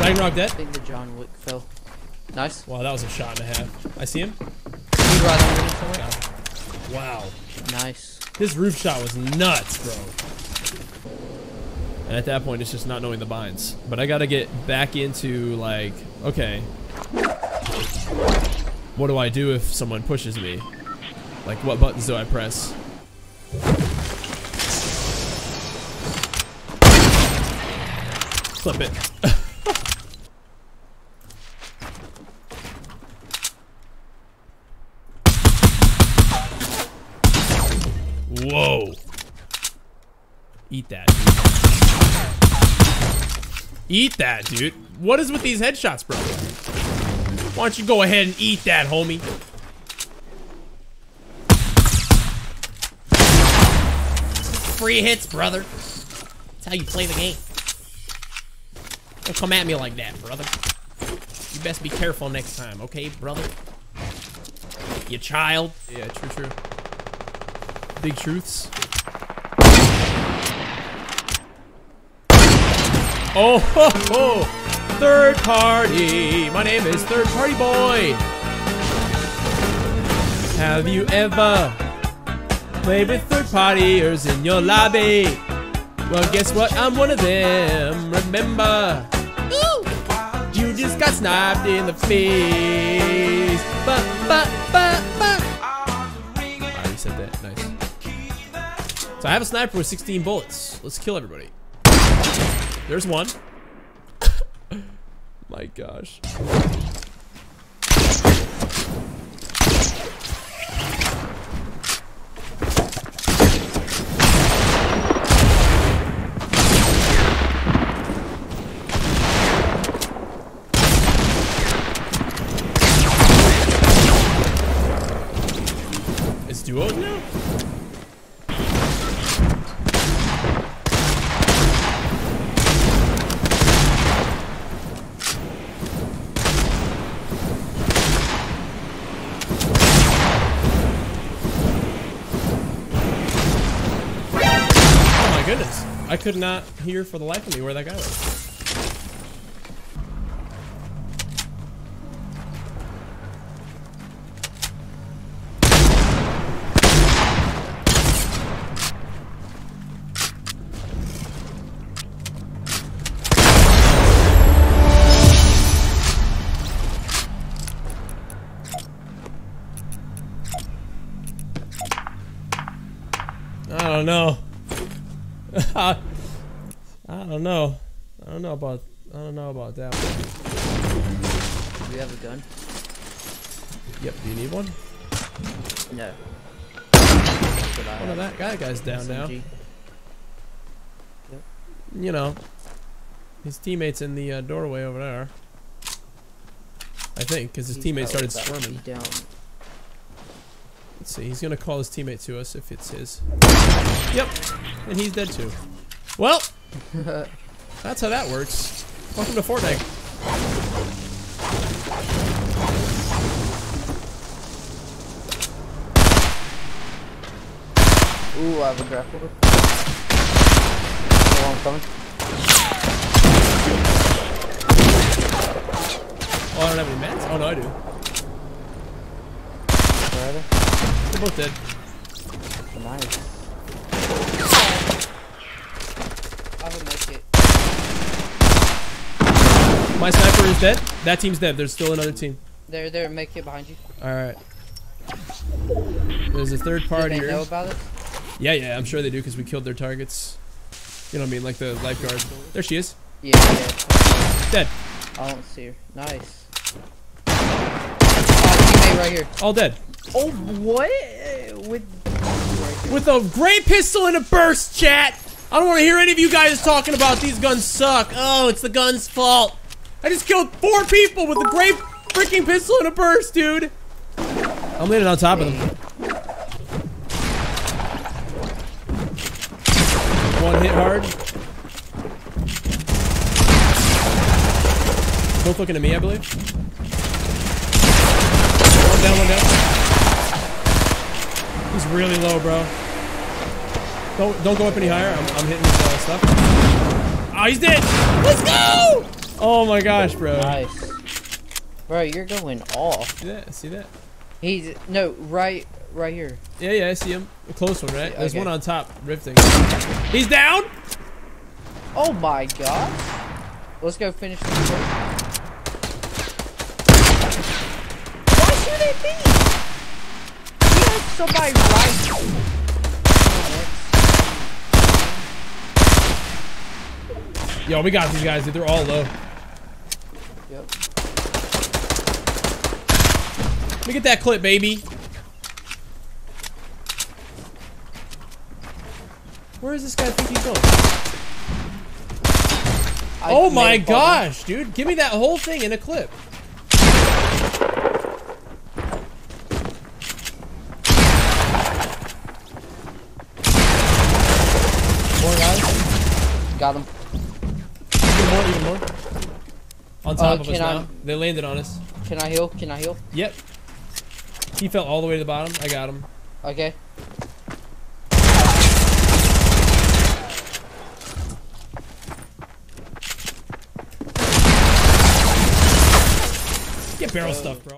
Ragnarok dead. I think the John Wick fell. Nice. Wow, that was a shot and a half. I see him. Right on me somewhere. Wow. Nice. This roof shot was nuts, bro. And at that point, it's just not knowing the binds. But I gotta get back into, like, okay. What do I do if someone pushes me? Like, what buttons do I press? Flip it. Whoa. Eat that, dude. Eat that, dude. What is with these headshots, bro? Why don't you go ahead and eat that, homie? Free hits, brother. That's how you play the game. Don't come at me like that, brother. You best be careful next time, okay, brother? You child. Yeah, true, true. Big truths. Oh ho ho! Third party! My name is Third Party Boy! Have you ever played with third partiers in your lobby? Well, guess what? I'm one of them. Remember? Just got sniped in the face. But, but, but. I already said that. Nice. So I have a sniper with 16 bullets. Let's kill everybody. There's one. My gosh. Duos now? Oh my goodness. I could not hear for the life of me where that guy was. Don't know. I don't know. I don't know about. I don't know about that one. Do we have a gun? Yep. Do you need one? No. One Oh that guy guy's down now. SMG. You know, his teammates in the uh, doorway over there. I think, because his He's teammate started swarming. Down. Let's see. He's gonna call his teammate to us if it's his. Yep. And he's dead too. Well, that's how that works. Welcome to Fortnite. Ooh, I have a grapple. Oh, I'm coming. Oh, I don't have any mats. Oh no, I do. Where are they? They're both dead. Nice. I would make it. My sniper is dead. That team's dead. There's still another team. There, there, make it behind you. All right. There's a third party. Do party they know about it? Yeah, yeah, I'm sure they do because we killed their targets. You know what I mean, like the lifeguard. There she is. Yeah, yeah. Dead. I don't see her. Nice. Oh, teammate right here. All dead. Oh, what? With. With a great pistol and a burst, chat. I don't want to hear any of you guys talking about these guns suck. Oh, it's the gun's fault. I just killed four people with a great freaking pistol and a burst, dude. I'm landing on top of them. One hit hard. Both looking at me, I believe. One down, one down. He's really low, bro. Don't don't go up any higher. I'm, I'm hitting with uh, stuff. Oh, he's dead. Let's go! Oh my gosh, bro. Nice. Bro, you're going off. See that? See that? He's no right, right here. Yeah, yeah, I see him. A close one, right? There's Okay. one on top, rifting. He's down. Oh my god. Let's go finish this. Why should it be? He had somebody right. Yo, we got these guys. Dude. They're all low. Yep. Let me get that clip, baby. Where is this guy think he's going? I oh my gosh, dude. Give me that whole thing in a clip. More guys. Got him. Even more, even more. On top Uh, of us I- now. They landed on us. Can I heal? Can I heal? Yep. He fell all the way to the bottom. I got him. Okay. Get barrel stuff, bro.